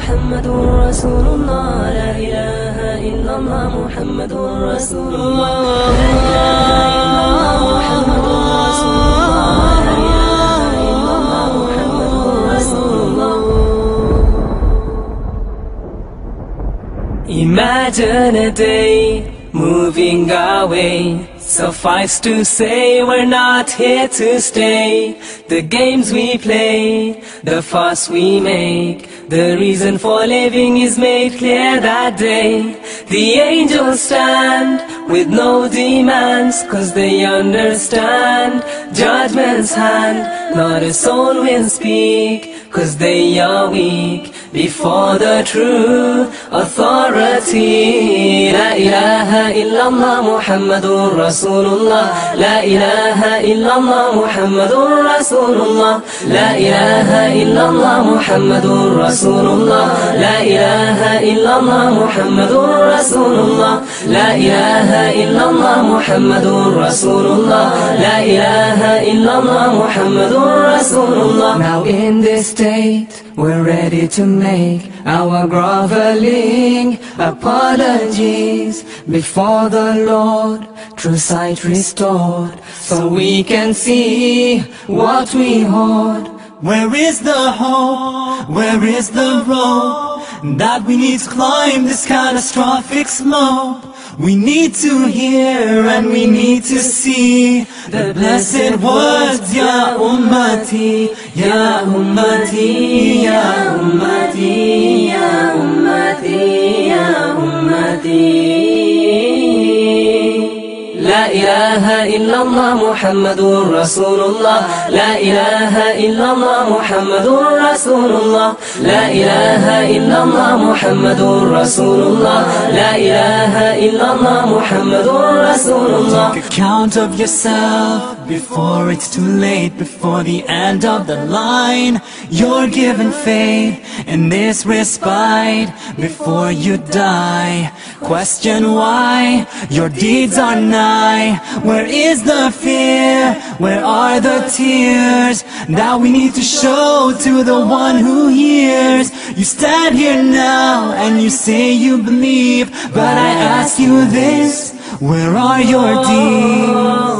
محمد رسول الله لا إله إلا الله محمد رسول الله لا إله إلا الله محمد رسول الله لا إله إلا الله محمد رسول الله Imagine a day moving our way. Suffice to say, we're not here to stay. The games we play, the fuss we make, the reason for living is made clear that day. The angels stand with no demands, cause they understand judgment's hand. Not a soul will speak, cause they are weak before the true authority. La ilaha illallah Muhammadur Rasulullah. La ilaha illallah Muhammadur Rasulullah. La ilaha illallah Muhammadur Rasulullah. La ilaha illallah Muhammadur Rasulullah. La ilaha illallah Muhammadur Rasulullah. La ilaha illallah Muhammadur Rasulullah. Now in this state, we're ready to make our groveling apologies before the Lord, true sight restored, so we can see what we hold. Where is the hope? Where is the road that we need to climb this catastrophic slope? We need to hear and we need to see the blessed words, Ya Ummati, Ya Ummati, Ya Ummati, Ya Ummati, Ya Ummati. لا إله إلا الله محمد رسول الله لا إله إلا الله محمد رسول الله لا إله إلا الله محمد رسول الله لا إله إلا الله محمد رسول الله Take account of yourself before it's too late, before the end of the line. You're given faith in this respite before you die. Question why your deeds are nigh. Where is the fear? Where are the tears that we need to show to the one who hears? You stand here now and you say you believe, but I ask you this. Where are your deeds?